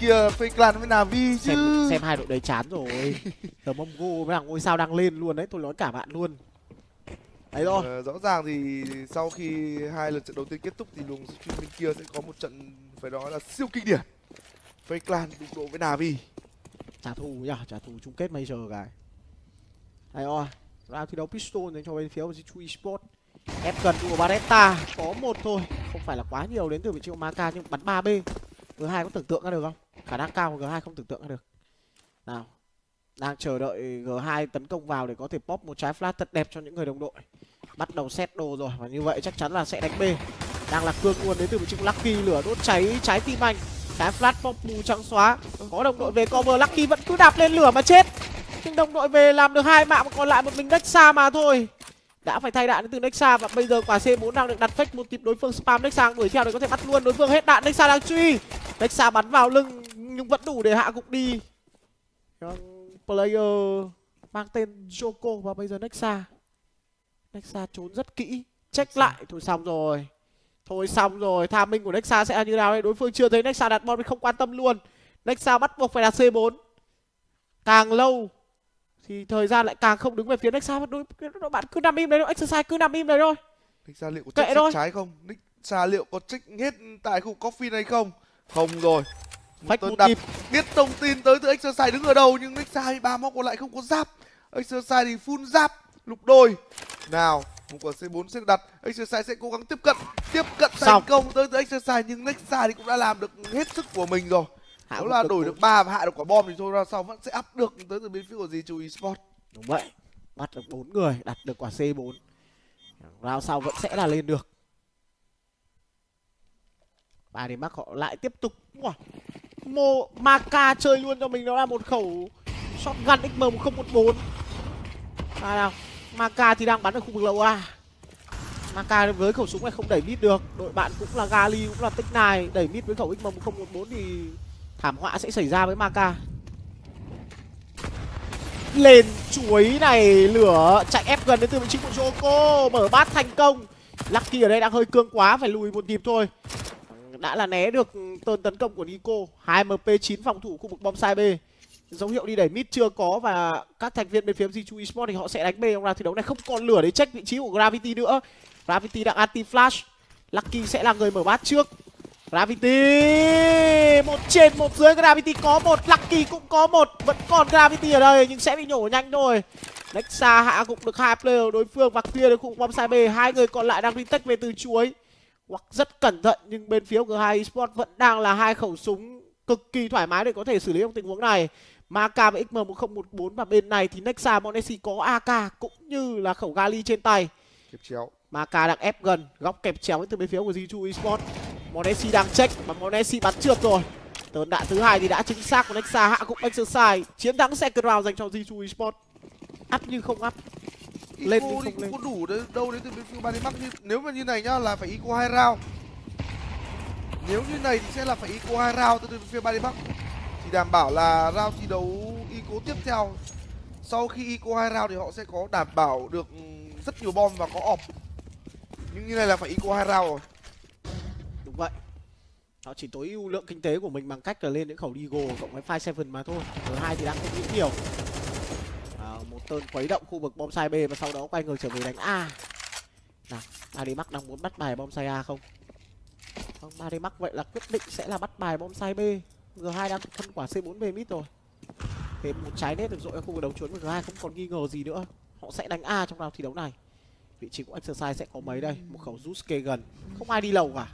kìa Fake Clan với Navi chứ. xem xem hai đội đấy chán rồi. Tờ mông go với thằng ngôi sao đang lên luôn đấy tôi nói cả bạn luôn. Đấy thôi. Ờ, rõ ràng thì sau khi hai lượt trận đầu tiên kết thúc thì luồng stream bên kia sẽ có một trận phải nói là siêu kinh điển. Fake Clan đụng độ với Navi. Trả thù nhá trả thù chung kết major cái đây rồi round thi đấu pistol dành cho bên phía của G2 Esports. Ép gần của Baretta có một thôi. Không phải là quá nhiều đến từ vị trí của Maka nhưng bắn 3 b. G2 có tưởng tượng ra được không khả năng cao của G2 không tưởng tượng được. Nào, đang chờ đợi G2 tấn công vào để có thể pop một trái flash thật đẹp cho những người đồng đội. Bắt đầu set đồ rồi, và như vậy chắc chắn là sẽ đánh B. Đang là cương nguồn đến từ một chiếc Lucky lửa đốt cháy trái tim anh. Trái flash pop mù trắng xóa. Có đồng đội về cover, Lucky vẫn cứ đạp lên lửa mà chết. Nhưng đồng đội về làm được hai mạng còn lại một mình Nexa mà thôi. Đã phải thay đạn đến từ Nexa và bây giờ quả C4 đang được đặt fake một tiếp đối phương spam Nexa, đuổi theo để có thể bắt luôn đối phương. Hết đạn, Nexa đang truy. Nexa bắn vào lưng nhưng vẫn đủ để hạ gục đi. Player mang tên Joko và bây giờ Nexa. Nexa trốn rất kỹ. Check lại. Thôi xong rồi. Thôi xong rồi. Tham minh của Nexa sẽ là như nào đây? Đối phương chưa thấy Nexa đặt bom không quan tâm luôn. Nexa bắt buộc phải đặt C4 càng lâu thì thời gian lại càng không đứng về phía Nexa. Đối đội bạn cứ nằm im đấy thôi. Exercise cứ nằm im đấy thôi. Nick liệu có check thôi. trái không? Nick liệu có check hết tại khu coffin hay không? Không rồi. Phách một đặt nhịp biết thông tin tới từ exercise đứng ở đầu nhưng exercise ba móc còn lại không có giáp. Exercise thì full giáp lục đôi. Nào, một quả C4 sẽ đặt, exercise sẽ cố gắng tiếp cận, tiếp cận thành Xong. công tới từ exercise nhưng Nexa thì cũng đã làm được hết sức của mình rồi. Hạ gục là đổi được ba và hạ được quả bom thì thôi ra sau vẫn sẽ up được tới từ bên phía của gì chú eSport. đúng vậy bắt được bốn người đặt được quả C4 round sau vẫn sẽ là lên được ba đến mắc họ lại tiếp tục Wow. Mô Maka chơi luôn cho mình đó là một khẩu shotgun XM 1014 à nào Maka thì đang bắn ở khu vực lầu A. Maka với khẩu súng này không đẩy mid được, đội bạn cũng là Gali, cũng là tích này đẩy mid với khẩu XM 1014 thì thảm họa sẽ xảy ra với Maka. Lên chuối này, lửa chạy ép gần đến từ vị trí của Joko, mở bát thành công. Lucky ở đây đang hơi cương quá, phải lùi một nhịp thôi đã là né được tơn tấn công của Nico. 2 MP9 phòng thủ khu vực bom sai B. Dấu hiệu đi đẩy mid chưa có và các thành viên bên phía G2 Esports thì họ sẽ đánh B trong round thi đấu này không còn lửa để check vị trí của Gravity nữa. Gravity đang anti flash. Lucky sẽ là người mở bát trước. Gravity! Một trên một dưới Gravity có một, Lucky cũng có một. Vẫn còn Gravity ở đây nhưng sẽ bị nhổ nhanh thôi. Nexa hạ gục được hai player đối phương và clear được khu vực bom sai B. Hai người còn lại đang retake về từ chuối hoặc rất cẩn thận nhưng bên phía của G2 Esports vẫn đang là hai khẩu súng cực kỳ thoải mái để có thể xử lý trong tình huống này. Maka và XM1014 và bên này thì Nexa Monesi có AK cũng như là khẩu Gali trên tay. Kịp chéo. Maka đang ép gần góc kẹp chéo từ bên phía của G2 Esports. Monesi đang check và Monesi bắn trượt rồi. Tớn đạn thứ hai thì đã chính xác của Nexa hạ gục exercise. Chiến thắng second round dành cho G2 Esports. Áp nhưng không áp Lên Ico đi, thì không lên. cũng có đủ đấy, đâu đấy từ bên phía Bani Max như nếu mà như này nhá là phải Ico hai round. Nếu như này thì sẽ là phải Ico hai round từ bên phía Bani Max. Thì đảm bảo là round thi đấu Ico tiếp theo sau khi Ico hai round thì họ sẽ có đảm bảo được ừ, rất nhiều bom và có ọp. Nhưng như này là phải Ico hai round rồi. đúng vậy họ chỉ tối ưu lượng kinh tế của mình bằng cách là lên những khẩu Deagle cộng với Fire Seven mà thôi thứ hai thì đang không nghĩ nhiều à, quấy tơn động khu vực bom sai B và sau đó quay người trở về đánh A. Nào Adimax đang muốn bắt bài bom sai A không? Không Adimax vậy là quyết định sẽ là bắt bài bom sai B G2 đang phân quả C4 về mid rồi. Thêm một trái nét được dội ở khu vực đầu chuốn và G2 không còn nghi ngờ gì nữa. Họ sẽ đánh A trong round thi đấu này. Vị trí của exercise sẽ có mấy đây? Một khẩu Zuske gần không ai đi lầu cả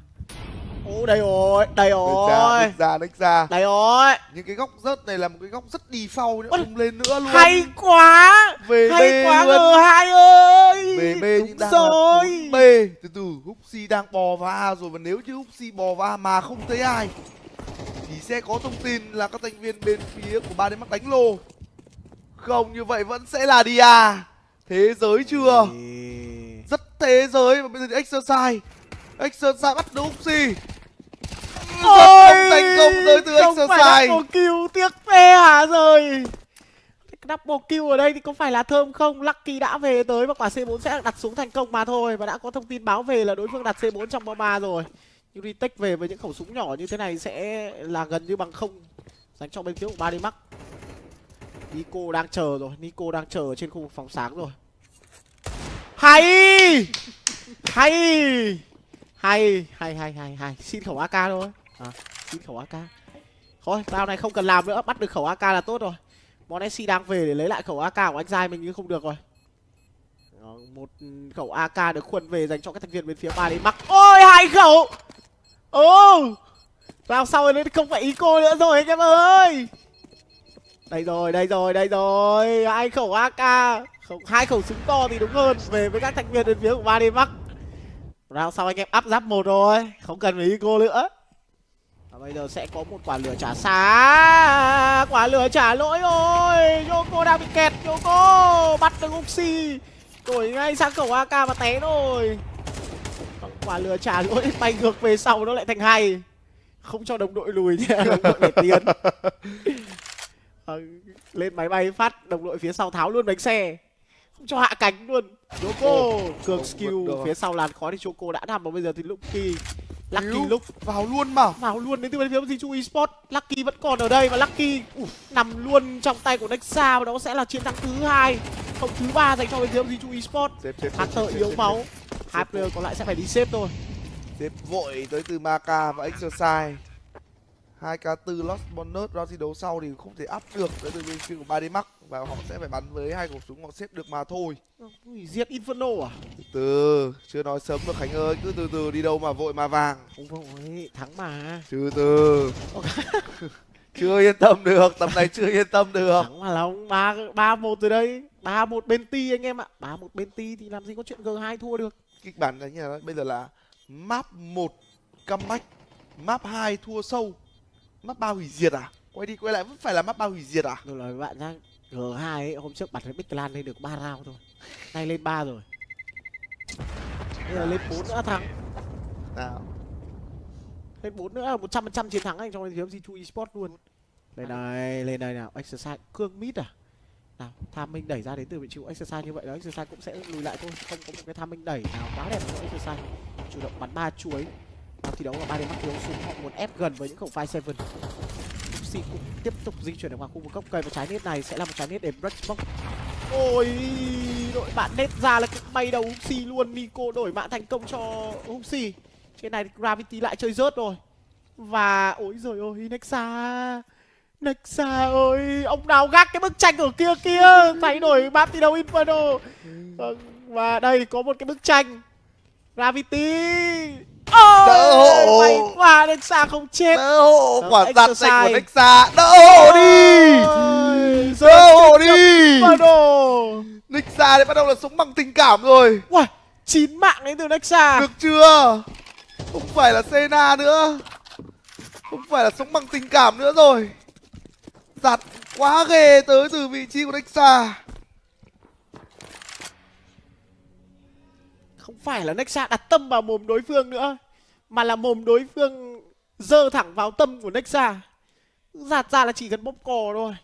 ô đây rồi đây rồi. đếch ra, đếch ra. đây rồi. Những cái góc rớt này là một cái góc rất default nhá, Ôi, không lên nữa luôn. hay quá. Về hay B quá luôn. G2 ơi. Về B Đúng nhưng đang rồi. là 4 B từ từ Huxi đang bò vào A rồi và nếu như Huxi bò vào A mà không thấy ai thì sẽ có thông tin là các thành viên bên phía của ba đến mắc đánh lô. Không như vậy vẫn sẽ là Dia. Thế giới chưa? Rất thế giới và bây giờ thì exercise. Exercise bắt được Huxi Ôi, thành công tới từ không phải exercise double kill tiếc phê hả rồi? Double kill ở đây thì có phải là thơm không? Lucky đã về tới và quả c 4 sẽ đặt xuống thành công mà thôi. Và đã có thông tin báo về là đối phương đặt c 4 trong bom ba rồi. Nhưng retake về với những khẩu súng nhỏ như thế này sẽ là gần như bằng không. Dành cho bên phía của Bari Max. Nico đang chờ rồi Nico đang chờ ở trên khu vực phòng sáng rồi. Hay! Hay! Hay hay hay hay hay. Xin khẩu AK thôi à, xin khẩu AK thôi round này không cần làm nữa bắt được khẩu AK là tốt rồi. Bọn SC đang về để lấy lại khẩu AK của anh giai mình nhưng không được rồi. Đó, một khẩu AK được khuân về dành cho các thành viên bên phía ba Max ôi hai khẩu! Ồ! Round sau này không phải ý cô nữa rồi anh em ơi! Đây rồi đây rồi đây rồi. Hai khẩu AK không hai khẩu súng to thì đúng hơn. Về với các thành viên bên phía của ba Max round sau anh em áp giáp một rồi? Không cần phải ý cô nữa và bây giờ sẽ có một quả lửa trả xa quả lửa trả lỗi rồi Yoko đang bị kẹt Yoko! Bắt được Uxi. Đổi ngay sang khẩu AK và té rồi quả lửa trả lỗi bay ngược về sau nó lại thành hay không cho đồng đội lùi thì đồng đội để tiến. À, lên máy bay phát đồng đội phía sau tháo luôn bánh xe. Không cho hạ cánh luôn. Yoko cường skill phía sau làn khói thì Choco đã nằm và bây giờ thì Lucky Lucky lúc vào luôn mà. Vào luôn đến từ bên phía Jiu Esports Lucky vẫn còn ở đây và Lucky uh, nằm luôn trong tay của Nexa và đó sẽ là chiến thắng thứ hai. Không thứ ba dành cho bên phía Jiu Esports Hunter yếu máu. hai player còn lại sẽ phải đi xếp thôi. Xếp vội tới từ Maka và Exercise. Hai k tư Lost Bonus ra thi đấu sau thì không thể áp được. Tới từ bên phía của 3D Max và họ sẽ phải bắn với hai khẩu súng họ xếp được mà thôi. Ui, giết inferno à? Từ từ chưa nói sớm được khánh ơi cứ từ từ đi đâu mà vội mà vàng. Không vội thắng mà. Từ từ. Chưa yên tâm được tầm này chưa yên tâm được. Thắng mà lòng ba ba một rồi đây ba một bên ti anh em ạ. Ba một bên ti thì làm gì có chuyện g 2 thua được. Kịch bản là như nhà bây giờ là map một comeback map 2 thua sâu. Map ba hủy diệt à? Quay đi quay lại vẫn phải là map ba hủy diệt à? Rồi là bạn đang g hai hôm trước bật cái Big Clan lên được 3 round thôi. Nay lên 3 rồi. Bây giờ lên 4 nữa thắng. Nào. Lên 4 nữa 100% chiến thắng anh cho anh phiếu G2 Esports luôn. Lên đây, lên đây nào, exercise cương mít à? Nào, tham minh đẩy ra đến từ vị trí của exercise như vậy đó, exercise cũng sẽ lùi lại thôi, không có một cái tham minh đẩy nào quá đẹp của exercise. Chủ động bắn ba chuối. Nào thi đấu là ba đến mắc yếu xuống họ muốn ép gần với những khẩu file 7. Maxi cũng tiếp tục di chuyển ở ngoài khu vực gốc cây và trái nết này sẽ là một trái nết để Brushbox Ôi, đội bạn nết ra là cũng bay đầu Huxi luôn. Nico đổi mạng thành công cho Huxi. Trên này Gravity lại chơi rớt rồi. Và ôi rồi ôi Nexa. Nexa ơi, ông nào gác cái bức tranh ở kia kia, thay đổi Martino Inferno. Vâng, và đây có một cái bức tranh Gravity đỡ hộ. may quá nexa không chết. Đỡ hộ. Quả giặt này của Nexa đỡ hộ đi. đỡ hộ đi. Nexa đấy bắt đầu là sống bằng tình cảm rồi. Wow, chín mạng đến từ Nexa được chưa? Không phải là Sena nữa. Không phải là sống bằng tình cảm nữa rồi. Giặt quá ghê tới từ vị trí của Nexa Không phải là Nexa đặt tâm vào mồm đối phương nữa Mà là mồm đối phương dơ thẳng vào tâm của Nexa. Giạt ra là chỉ cần bóp cò thôi.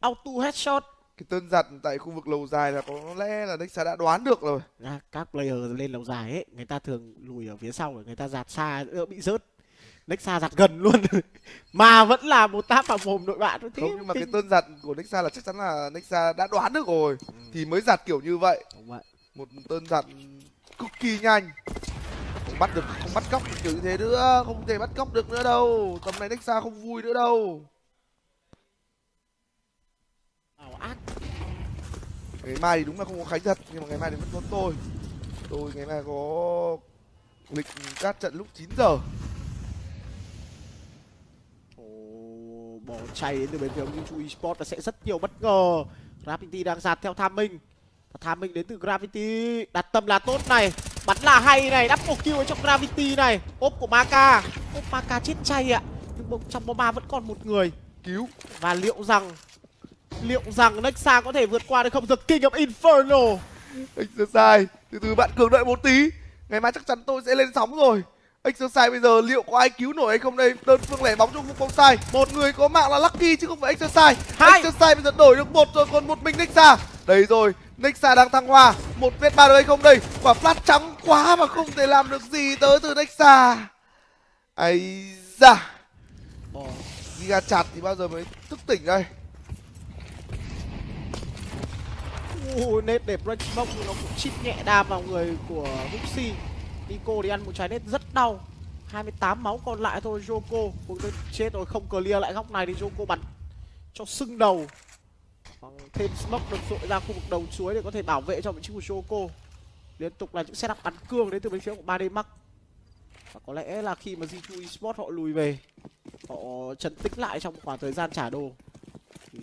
Auto headshot. Cái tên giặt tại khu vực lầu dài là có lẽ là Nexa đã đoán được rồi. À, Các player lên lầu dài ấy Người ta thường lùi ở phía sau Người ta giạt xa bị rớt. Nexa giạt gần luôn. Mà vẫn là một táp vào mồm đội bạn Thế không nhưng mà cái kinh. tên giặt của Nexa là chắc chắn là Nexa đã đoán được rồi. Thì mới giặt kiểu như vậy. Đúng vậy. Một tên giặt cực kỳ nhanh không bắt được không bắt cóc được như thế nữa không thể bắt cóc được nữa đâu tầm này Nexa không vui nữa đâu ngày mai thì đúng là không có khánh thật nhưng mà ngày mai thì vẫn có tôi tôi ngày mai có lịch cát trận lúc 9 giờ bỏ chạy đến từ bên phía ông Chu Esports và sẽ rất nhiều bất ngờ. Gravity đang giạt theo Tham Minh. Tham Minh đến từ Gravity. Đặt tâm là tốt này. Bắn là hay này. Đắp một kill ở trong Gravity này. Ốp của Maka. Ốp Maka chết chay ạ. Nhưng bộ- trong bomba vẫn còn một người. cứu Và liệu rằng... Liệu rằng Nexa có thể vượt qua được không? The King of Inferno. exercise từ từ bạn cường đợi một tí ngày mai chắc chắn tôi sẽ lên sóng rồi exercise bây giờ liệu có ai cứu nổi hay không đây đơn phương lẻ bóng trong vùng bóng sai một người có mạng là lucky chứ không phải exercise Hai. exercise bây giờ đổi được một rồi còn một mình nexa đây rồi nexa đang thăng hoa. Một vết ba được không đây. Quả flash trắng quá mà không thể làm được gì tới từ nexa. Ấy da. Giga chặt thì bao giờ mới thức tỉnh đây? Ui, nét đẹp break smoke nhưng nó cũng chip nhẹ đam vào người của Huxi. Nico thì ăn một trái nét rất đau. 28 máu còn lại thôi Joko. Ui, chết rồi không clear lại góc này thì Joko bắn cho sưng đầu. Vâng, thêm smoke được dội ra khu vực đầu chuối để có thể bảo vệ cho vị trí của Joko Liên tục là những setup bắn cương đến từ bên phía của 3D Max Và có lẽ là khi mà G2 Esports họ lùi về Họ trấn tĩnh lại trong khoảng thời gian trả đồ Thì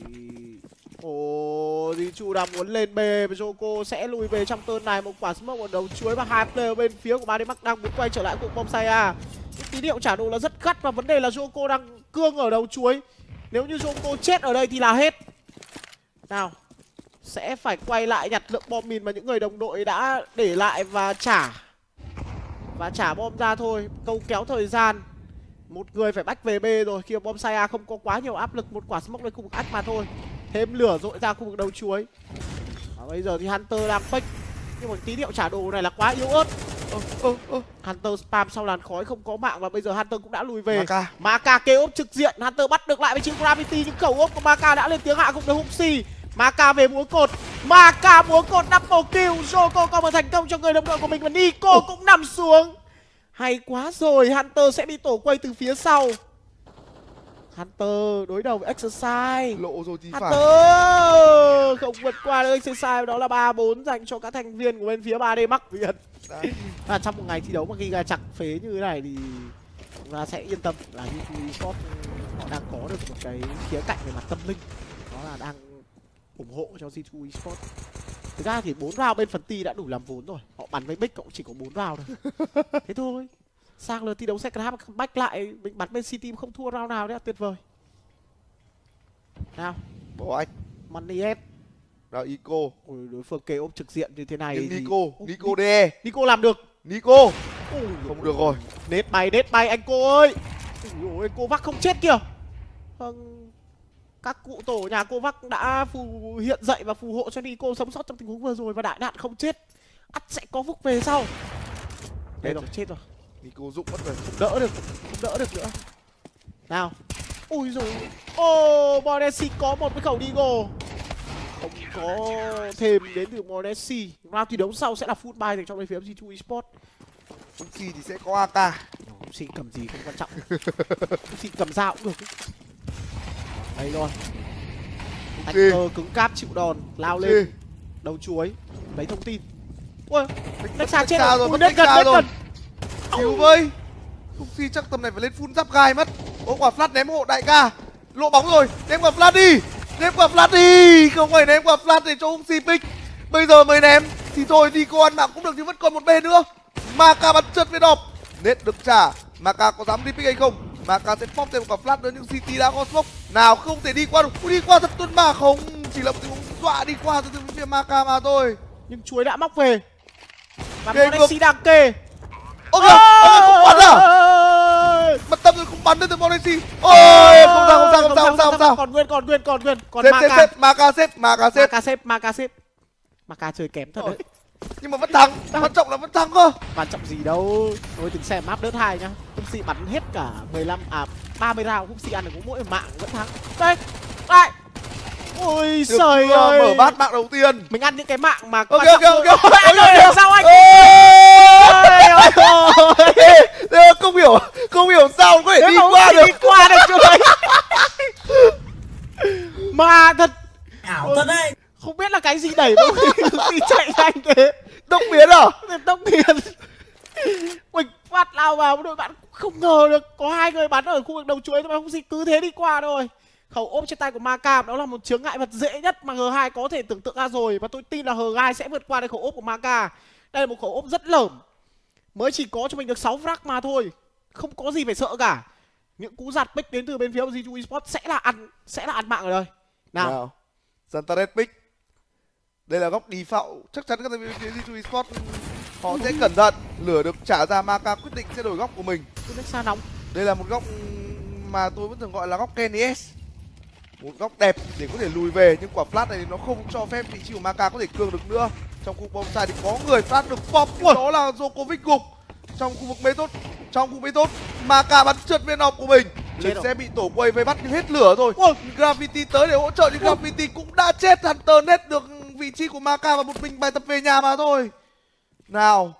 Ồ, thì chủ đang muốn lên bề và Joko sẽ lùi về trong turn này một quả smoke ở đầu chuối và hai player bên phía của Badimac đang muốn quay trở lại cuộc bom saya. Những tín hiệu trả đồ là rất gắt và vấn đề là Joko đang cương ở đầu chuối. Nếu như Joko chết ở đây thì là hết. Nào, sẽ phải quay lại nhặt lượng bom mìn mà những người đồng đội đã để lại và trả. Và trả bom ra thôi. Câu kéo thời gian. Một người phải bách về B rồi khi bom saya không có quá nhiều áp lực một quả smoke lên khu vực ách mà thôi. Thêm lửa dội ra khu vực đầu chuối. Và bây giờ thì hunter đang fake. Nhưng mà tín hiệu trả đồ này là quá yếu ớt. Ơ ơ ơ. Hunter spam sau làn khói không có mạng và bây giờ hunter cũng đã lùi về. Maka. Maka kê ốp trực diện. Hunter bắt được lại với chữ Gravity. Nhưng khẩu ốp của Maka đã lên tiếng hạ gục được Huxi Maka về múa cột. Maka múa cột double kill Joko có một thành công cho người đồng đội của mình và Nico cũng nằm xuống. Hay quá rồi Hunter sẽ bị tổ quay từ phía sau. Hunter đối đầu với Exercise. Lộ rồi thì phải. Hunter không vượt qua được Exercise đó là 3-4 dành cho các thành viên của bên phía 3D Max Việt. Và trong một ngày thi đấu mà Giga chặt phế như thế này thì chúng ta sẽ yên tâm là G2 Esports họ đang có được một cái khía cạnh về mặt tâm linh. Đó là đang ủng hộ cho G2 Esports. Thực ra thì bốn round bên phần ti đã đủ làm vốn rồi. Họ bắn với Bích cũng chỉ có bốn round thôi. Thế thôi. Sang lượt thi đấu second half back lại mình bắn bên C team không thua round nào đấy tuyệt vời. Nào. Bộ anh. Money S. Đó Ico Ôi, đối phương kê ốp trực diện như thế này Nhưng thì... Nico Ôi, Nico DE Nico làm được. Nico. Ôi, Không được rồi. Nết bay, nết bay anh cô ơi. Ôi cô Vắc không chết kìa. Vâng Các cụ tổ nhà cô Vắc đã phù hiện dậy và phù hộ cho Nico sống sót trong tình huống vừa rồi Và đại đạn không chết. Ắt sẽ có phúc về sau. Đây rồi, chết rồi. Nico dụng mất rồi. Không đỡ được, không đỡ được nữa. Nào. Ui rồi Ô, oh, Monesi có một cái khẩu Deagle Không có thêm đến từ Monesi Round thi đấu sau sẽ là full buy dành cho bên phía G2 Esports. Uchi thì sẽ có AK xin cầm gì không quan trọng. Xin cầm dao cũng được đây rồi. Tiger cứng cáp chịu đòn lao lên. Đầu chuối lấy thông tin. Ui Mất xa chết rồi. đất gần đất rồi. gần. Cứu với. Uchi chắc tầm này phải lên full giáp gai mất. Ô quả flash ném hộ đại ca. Lộ bóng rồi Ném quả flash đi. Ném quả flash đi. Không phải ném quả flash để cho Uchi pick Bây giờ mới ném Thì thôi Nico ăn mạng cũng được nhưng vẫn còn một bên nữa. Maka bắn trượt với đọp. Nết được trả. Maka có dám đi pick hay không Maka sẽ pop thêm một quả flash nữa nhưng City đã có smoke. Nào không thể đi qua được. Ui, đi qua thật tuân mà không. Chỉ là một tình huống dọa đi qua từ từ phía Maka mà thôi. Nhưng chuối đã móc về. Và Kê Monesi đang kê. Ôi kìa, ôi không bắn à! Mất tâm rồi không bắn đến từ Monesi Ôi không sao không sao không sao không sao không sao. Còn nguyên còn nguyên còn nguyên. Còn Xếp xếp Maka xếp Maka xếp Maka xếp. Maka xếp Maka xếp. Maka chơi kém thật đấy Nhưng mà vẫn thắng. Quan trọng là vẫn thắng cơ. Quan trọng gì đâu. Tôi từng xem map đớt hai nhá. Hupsi bắn hết cả 15 à 30 round. Hupsi ăn được có mỗi mạng vẫn thắng. Đây đây ôi Được trời chưa? ơi. Mở bát mạng đầu tiên. Mình ăn những cái mạng mà Ok ok ok. Ok, ơi, ok. sao anh? Ôi, Không hiểu Không hiểu sao có thể đi qua thể được. đi qua được chỗ đấy mà thật. Ảo thật đấy không biết là cái gì đẩy mà Hupsi chạy nhanh thế. Tốc biến à? Tốc biến mình phát lao vào đội bạn không ngờ được có hai người bắn ở khu vực đầu chuối mà không gì cứ thế đi qua thôi. Khẩu ốp trên tay của Maka đó là một chướng ngại vật dễ nhất mà G2 có thể tưởng tượng ra rồi và tôi tin là G2 sẽ vượt qua được khẩu ốp của Maka. Đây là một khẩu ốp rất lởm mới chỉ có cho mình được 6 frag mà thôi không có gì phải sợ cả. Những cú giặt pick đến từ bên phía của G2 Esports sẽ là ăn sẽ là ăn mạng ở đây. Nào, Nào. Santaret pick Đây là góc default. Chắc chắn các thành viên phía G2 Esports Họ sẽ cẩn thận. Lửa được trả ra Maka quyết định sẽ đổi góc của mình. Xa nóng. Đây là một góc mà tôi vẫn thường gọi là góc Kenny S. Một góc đẹp để có thể lùi về Nhưng quả flash này nó không cho phép vị trí của Maka có thể cường được nữa. Trong khu bom sai thì có người flash được pop. Đó là Djokovic gục. Trong khu vực mê tốt trong khu mê tốt cả bắn trượt viên nọc của mình. Rồi. sẽ bị tổ quay vây bắt hết lửa rồi. Ôi. Gravity tới để hỗ trợ nhưng Gravity cũng đã chết. Hunter nét được vị trí của Maka và một mình bài tập về nhà mà thôi. Nào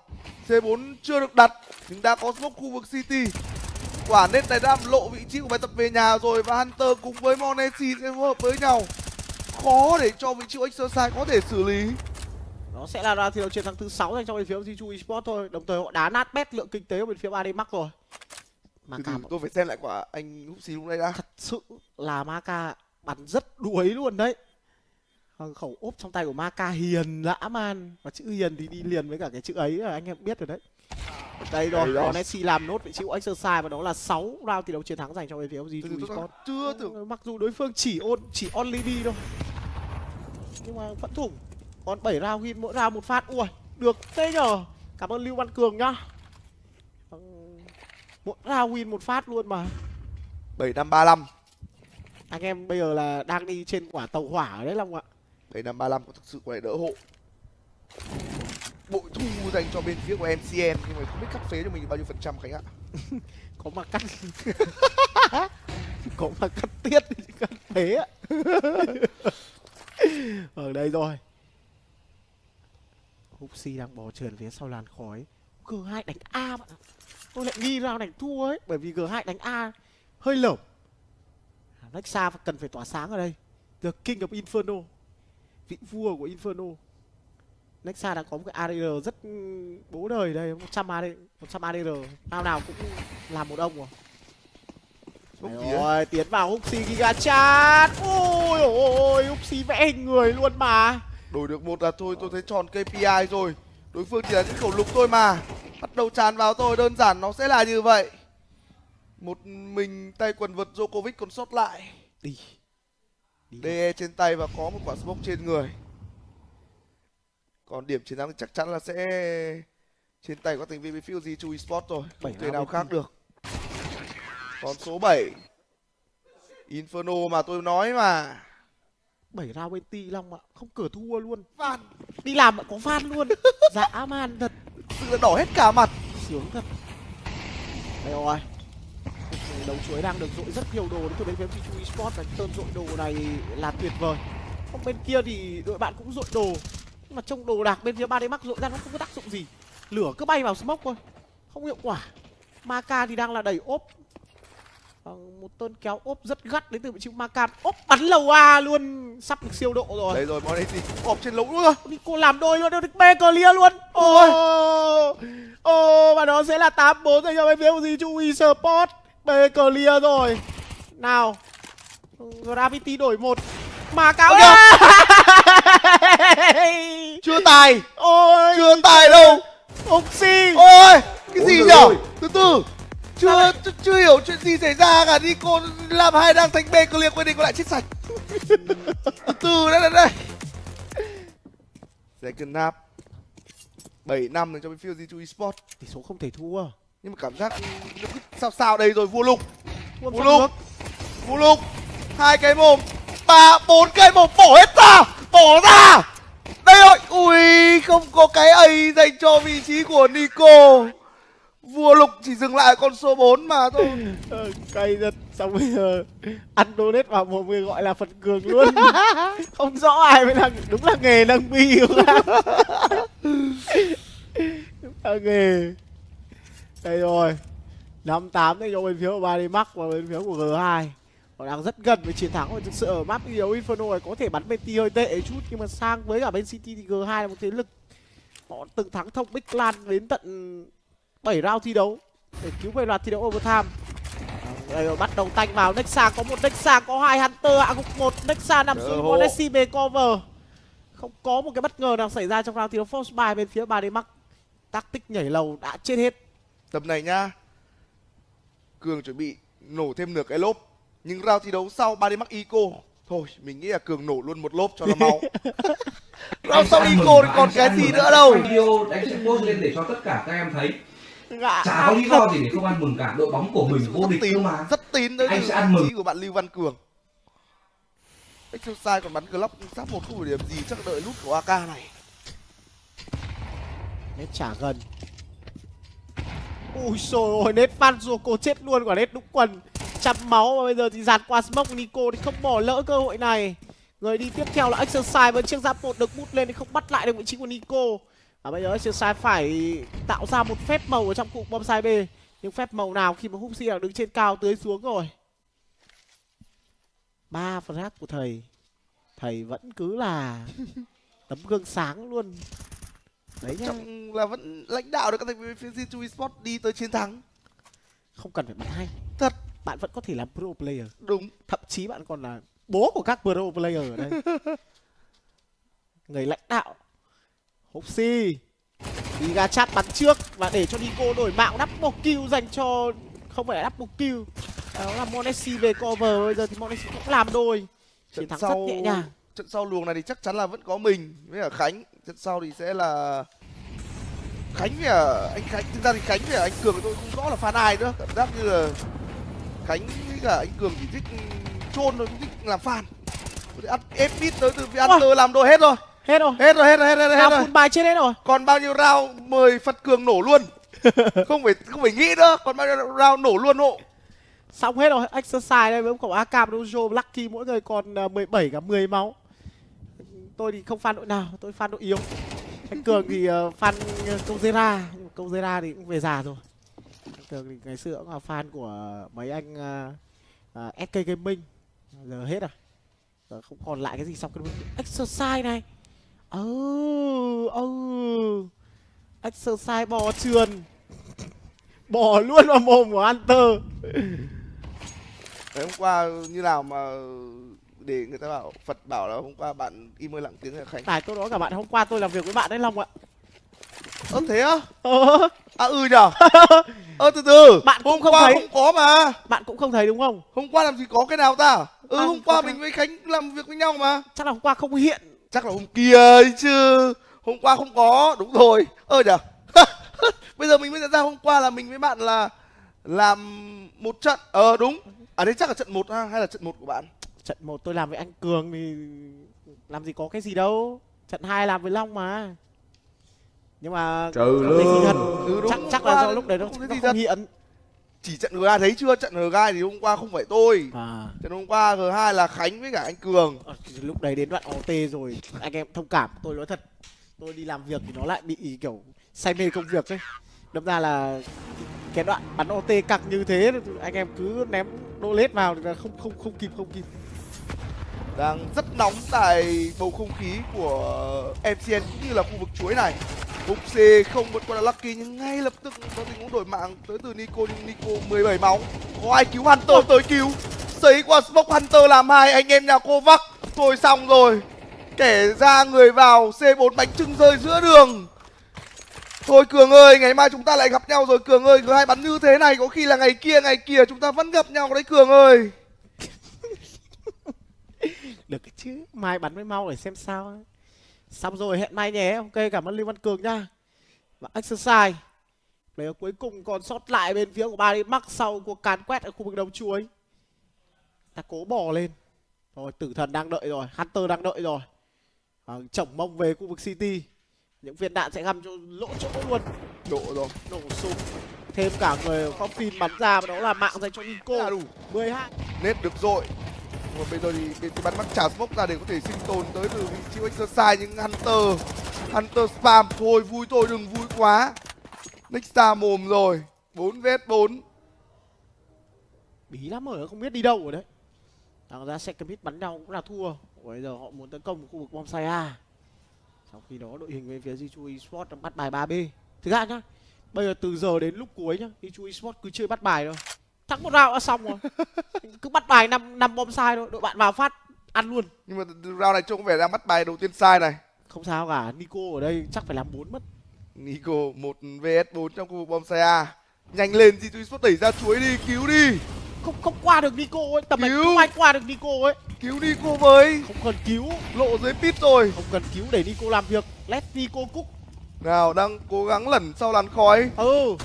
C4 chưa được đặt nhưng đã có smoke khu vực City. Quả nét này đã lộ vị trí của bài tập về nhà rồi và Hunter cùng với Monesi sẽ phối hợp với nhau. Khó để cho vị trí của Exercise có thể xử lý. Nó sẽ là round thi đấu chiến thắng thứ sáu dành cho bên phía Jiu Esports thôi. Đồng thời họ đá nát bét lượng kinh tế của bên phía AD Max rồi. Mà từ cả tôi phải xem lại quả anh Hupsi lúc nãy đã. Thật sự là Maka bắn rất đuối luôn đấy khẩu ốp trong tay của Maka hiền dã man. Và chữ hiền thì đi liền với cả cái chữ ấy là anh em biết rồi đấy. Đây rồi còn Messi làm nốt vị trí của exercise và đó là 6 round thi đấu chiến thắng dành cho bên phía Jiu tôi Esports chưa tưởng mặc dù đối phương chỉ ôn chỉ only đi thôi nhưng mà vẫn thủng. Còn 7 round win mỗi round một phát. Ui được thế nhờ. Cảm ơn lưu văn cường nhá. Vâng, mỗi round win một phát luôn mà. Bảy năm ba năm anh em bây giờ là đang đi trên quả tàu hỏa ở đấy long ạ năm ba năm có thực sự có thể đỡ hộ. Bội thu dành cho bên phía của MCN nhưng mà không biết cắt phế cho mình bao nhiêu phần trăm khánh ạ? Có mà cắt. Có mà cắt tiết cắt phế ạ. Ở đây rồi. Hupsi đang bò trườn phía sau làn khói. G2 đánh A bạn Tôi lại nghi round đánh thua ấy Bởi vì G2 đánh A hơi lởm. Nexa cần phải tỏa sáng ở đây. The King of Inferno Vị vua của Inferno. Nexa đang có một cái ADR rất ừ, bố đời đây 100 AD 100 ADR Nào nào cũng làm một ông rồi. Rồi, tiến vào Hupsi Giga Chat Ôi ôi, Hupsi vẽ hình người luôn mà. Đổi được một là thôi tôi thấy tròn KPI rồi. Đối phương chỉ là những khẩu lục thôi mà. Bắt đầu tràn vào thôi đơn giản nó sẽ là như vậy. Một mình tay quần vật Djokovic còn sót lại. Đi DE trên tay và có một quả smoke trên người. Còn điểm chiến thắng chắc chắn là sẽ trên tay của thành viên Fuji Chu Esports rồi Bảy không thể nào khác được. Còn số 7 Inferno mà tôi nói mà. 7 round bên ti Long ạ. Không cửa thua luôn. Phan Đi làm có fan luôn. Dã man thật. Sự là đỏ hết cả mặt. Sướng thật. Đây rồi Đấu chuối đang được dội rất nhiều đồ. Đến từ bên phía Fuji Esports Và tơn dội đồ này là tuyệt vời. Còn bên kia thì đội bạn cũng dội đồ. Nhưng mà trong đồ đạc bên phía ba d Max dội ra nó không có tác dụng gì. Lửa cứ bay vào smoke thôi. Không hiệu quả. Maka thì đang là đẩy ốp. Vâng, một tên kéo ốp rất gắt đến từ vị trí Maka. Ốp bắn lầu A luôn sắp được siêu độ rồi. Đây rồi Monesi cọp trên lỗ nữa Nico làm đôi luôn, được bê clear luôn. Ôi. Ồ, ồ, và đó sẽ là 8-4 dành cho bên phía của gì chú eSport. Bê clear rồi. Nào. Gravity đổi một. Mà cáo Ôi chưa tài. Ôi, chưa tài đâu. Oxy. ôi cái Ôi gì nhở từ từ. Chưa chưa, chưa hiểu chuyện gì xảy ra cả. Nico làm hai đang thành bê clear quyết định còn lại chết sạch. Từ từ đây đây đây. Second nap 7 năm dành cho bên G2 Esports. Tỷ số không thể thua. Nhưng mà cảm giác sao sao đây rồi vua lục. Sao Lục. vua lục. Hai cái mồm. Ba bốn cái mồm. Bỏ hết ra. Bỏ ra. Đây rồi. Ui không có cái ấy dành cho vị trí của Nico. Vua lục chỉ dừng lại con số 4 mà thôi. Ờ, cay thật. Xong bây giờ ăn donate vào một người gọi là phần cường luôn. không rõ ai mới là đúng là nghề nâng bi của là nghề. Đây rồi. 5-8 đây cho bên phía của Bari Max và bên phía của G2. Họ đang rất gần với chiến thắng và thực sự ở map yếu Inferno này có thể bắn bên T hơi tệ chút nhưng mà sang với cả bên City thì G2 là một thế lực họ từng thắng thông Big Lan đến tận 7 round thi đấu để cứu về loạt thi đấu overtime. Đây bắt đầu tanh vào Nexa có một Nexa có hai Hunter hạ gục một Nexa nằm xuống có Nessie về cover. Không có một cái bất ngờ nào xảy ra trong round thi đấu Force by bên phía 3D Max. Tactic nhảy lầu đã chết hết. Tập này nhá cường chuẩn bị nổ thêm nửa cái lốp. Nhưng round thi đấu sau ba d mắc eco. Thôi mình nghĩ là cường nổ luôn một lốp cho nó máu. Round sau eco thì còn cái gì nữa đâu? video đánh sẽ post lên để cho tất cả các em thấy. Gã chả có lý do gì để không ăn mừng cả. Đội bóng của mình vô địch tín mà. rất tín tới Anh sẽ ăn mừng. của bạn lưu văn cường. Exercise còn bắn glock sát một không phải điểm gì chắc đợi lút của ak này. Nên trả gần ui xồi ôi nết phan cô chết luôn quả nết đúng quần. Chăm máu và bây giờ thì giạt qua smoke nico thì không bỏ lỡ cơ hội này. Người đi tiếp theo là exercise với chiếc giáp một được bút lên thì không bắt lại được vị trí của nico. Và bây giờ exercise phải tạo ra một phép màu ở trong cụm bom sai b. Nhưng phép màu nào khi mà hupsi đang đứng trên cao tưới xuống rồi? Ba frag của thầy. Thầy vẫn cứ là tấm gương sáng luôn đấy nhá. Trọng là vẫn lãnh đạo được các thành viên phía G2 Esports đi tới chiến thắng. không cần phải bắn hay. Thật. bạn vẫn có thể làm pro player. Đúng. thậm chí bạn còn là bố của các pro player ở đây. Người lãnh đạo. Hopsi đi ra chat bắn trước và để cho Nico đổi mạng double kill dành cho không phải là double kill. Đó là Monesi về cover. Bây giờ thì Monesi cũng làm đôi. Chiến thắng rất nhẹ nhàng trận sau luồng này thì chắc chắn là vẫn có mình với cả Khánh. Trận sau thì sẽ là Khánh với cả anh Khánh thực ra thì Khánh với cả anh Cường tôi không rõ là fan ai nữa. Cảm giác như là Khánh với cả anh Cường chỉ thích chôn thôi, không thích làm fan. Ăn ép mít tới từ phía Hunter làm đồ hết rồi. hết rồi Hết rồi, hết rồi, hết rồi, hết rồi. bài chết hết rồi còn bao nhiêu round mời phật cường nổ luôn không phải không phải nghĩ nữa còn bao nhiêu round nổ luôn hộ xong hết rồi exercise đây với cậu ak dojo lucky mỗi người còn à, 17 cả 10 máu tôi thì không fan đội nào tôi fan đội yếu. Anh cường thì uh, fan ờ, câu zera nhưng mà câu zera thì cũng về già rồi. Anh cường thì ngày xưa cũng là fan của mấy anh ờ, uh, uh, sk gaming. Giờ hết rồi. Giờ không còn lại cái gì sau cái exercise này. Ừ ừ exercise bò trườn. Bỏ luôn vào mồm của Hunter. Đấy, hôm qua như nào mà để người ta bảo phật bảo là hôm qua bạn im hơi lặng tiếng là khánh Tại tôi nói cả bạn hôm qua tôi làm việc với bạn đấy Long ạ. Ơ thế á? Ờ, à ừ nhở ơ từ từ. Bạn cũng hôm không qua thấy. không có mà. Bạn cũng không thấy đúng không? hôm qua làm gì có cái nào ta? Ừ À, hôm qua mình với khánh làm việc với nhau mà. Chắc là hôm qua không hiện. Chắc là hôm kia ấy chứ. Hôm qua không có. Đúng rồi. Ơ nhở bây giờ mình mới nhận ra hôm qua là mình với bạn là làm một trận. Ờ đúng. À đấy chắc là trận một ha? Hay là trận một của bạn Trận 1 tôi làm với anh Cường thì làm gì có cái gì đâu. Trận 2 làm với Long mà. Nhưng mà Trừ thật? Ừ, đúng, chắc, chắc là do lúc đấy nó, nó gì không hiện chỉ trận G2 thấy chưa? Trận G2 thì hôm qua không phải tôi. À, trận hôm qua G2 là Khánh với cả anh Cường. Ờ, Lúc đấy đến đoạn OT rồi Anh em thông cảm. Tôi nói thật Tôi đi làm việc thì nó lại bị kiểu say mê công việc ấy. Đâm ra là cái đoạn bắn OT cặc như thế anh em cứ ném đô lết vào thì là không không không kịp không kịp đang rất nóng tại bầu không khí của MCN cũng như là khu vực chuối này. Bục C không vượt qua được Lucky nhưng ngay lập tức có tình huống đổi mạng tới từ Nico nhưng Nico 17 máu. Có ai cứu Hunter? Tới cứu. Sấy qua smoke Hunter làm hai anh em nhà cô vắc thôi xong rồi. Kẻ ra người vào C4 bánh trưng rơi giữa đường. Thôi Cường ơi, ngày mai chúng ta lại gặp nhau rồi. Cường ơi, cứ hai bắn như thế này có khi là ngày kia ngày kia chúng ta vẫn gặp nhau đấy Cường ơi. Được cái chứ mai bắn với mau để xem sao xong rồi hẹn mai nhé ok cảm ơn lưu văn cường nha. Và exercise. Player cuối cùng còn sót lại bên phía của ba đi mắc sau cuộc càn quét ở khu vực đầu chuối ta cố bò lên. Rồi tử thần đang đợi rồi hunter đang đợi rồi. À, chổng mông về khu vực city. Những viên đạn sẽ găm cho lỗ chỗ luôn. Độ rồi. nổ súng thêm cả người có pin bắn ra và đó là mạng dành cho Là Nico đủ. 12 Nết được rồi. Và bây giờ thì cái, cái bắn bắn trả smoke ra để có thể sinh tồn tới từ vị trí exercise những Hunter Hunter spam thôi vui thôi đừng vui quá. Nexta mồm rồi. 4 vết 4. bí lắm rồi không biết đi đâu rồi đấy Đáng ra second hit bắn nhau cũng là thua bây giờ họ muốn tấn công khu vực bonsai A sau khi đó đội hình bên phía Jichu Esports đang bắt bài 3B thực ra nhá bây giờ từ giờ đến lúc cuối nhá Jichu Esports cứ chơi bắt bài thôi thắng một round đã xong rồi cứ bắt bài năm năm bonsai thôi đội bạn vào phát ăn luôn Nhưng mà round này trông có vẻ đang bắt bài đầu tiên sai này. không sao cả Nico ở đây chắc phải làm bốn mất Nico 1 vs 4 trong khu vực bom xe A. Nhanh lên G2 Esports đẩy ra chuối đi, cứu đi. không không qua được Nico ấy tầm này Cứu. không ai qua được Nico ấy Cứu Nico với. không cần cứu Lộ dưới pit rồi. không cần cứu để Nico làm việc let Nico cúc Nào đang cố gắng lẩn sau làn khói. ừ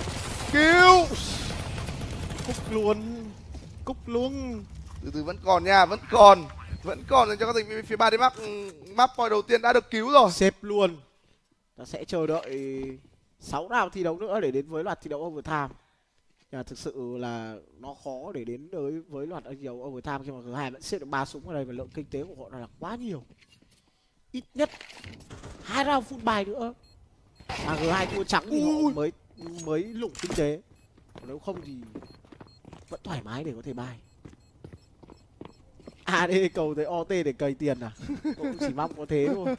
Cứu. Cúc luôn cúc luôn. Từ từ vẫn còn nha vẫn còn vẫn còn dành cho các thành viên phía ba d map map point đầu tiên đã được cứu rồi. Xếp luôn. Ta sẽ chờ đợi 6 round thi đấu nữa để đến với loạt thi đấu overtime. Nhưng thực sự là nó khó để đến đối với loạt nhiều overtime khi mà G2 vẫn xếp được ba súng ở đây và lượng kinh tế của họ là quá nhiều. Ít nhất hai round full bài nữa. Mà G2 thua trắng thì họ mới mới lủng kinh tế. Còn nếu không thì vẫn thoải mái để có thể bài. AD cầu tới OT để cầy tiền à? Cũng chỉ mong có thế thôi.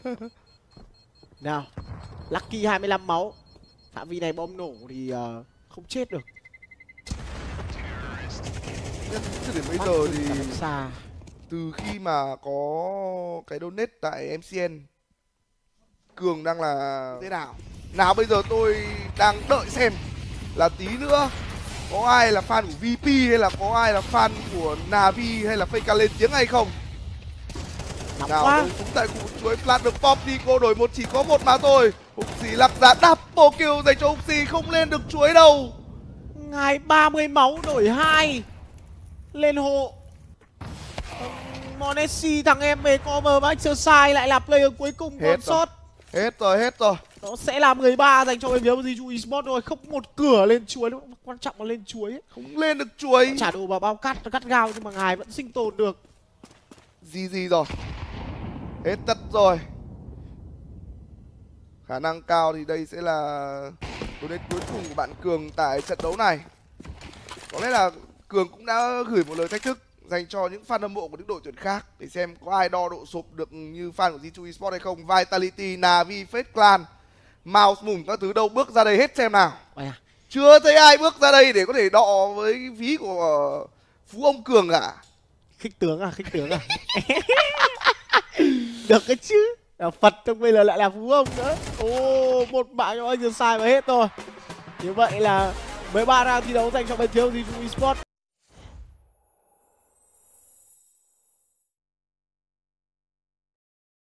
Nào Lucky 25 máu. Phạm vi này bom nổ thì ờ, không chết được. Cho đến bây Mắt giờ thì xa. từ khi mà có cái donate tại MCN Cường đang là thế nào? Nào bây giờ tôi đang đợi xem là tí nữa có ai là fan của VP hay là có ai là fan của Navi hay là Faker lên tiếng hay không? Nóng nào quá. tại khu chuối plat được pop đi. Cô đổi một chỉ có một mà thôi. Huxi lắc giá double kill dành cho Huxi không lên được chuối đâu. Ngài 30 máu đổi hai. Lên hộ. Monessi thằng em về cover và exercise lại là player cuối cùng còn sót hết rồi hết rồi. Nó sẽ là 13 dành cho bên phía Jiu Esports rồi không một cửa lên chuối nữa quan trọng là lên chuối ấy. không lên được chuối. Trả đồ vào bao cắt cắt gao nhưng mà ngài vẫn sinh tồn được. Gì gì rồi? Hết tất rồi. Khả năng cao thì đây sẽ là donate cuối cùng của bạn cường tại trận đấu này. Có lẽ là cường cũng đã gửi một lời thách thức dành cho những fan hâm mộ của những đội tuyển khác để xem có ai đo độ sụp được như fan của G2 Esports hay không. Vitality, Navi, Fate Clan Mouse mùng các thứ đâu bước ra đây hết xem nào. À, chưa thấy ai bước ra đây để có thể đọ với ví của phú ông cường cả. Khích tướng à khích tướng à. Được cái chứ. Là phật trong bây giờ lại là phú ông nữa. Ô một bạn cho anh sai và hết rồi. Như vậy là 13 round thi đấu dành cho bên thiếu Jiu Esports